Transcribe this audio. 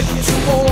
We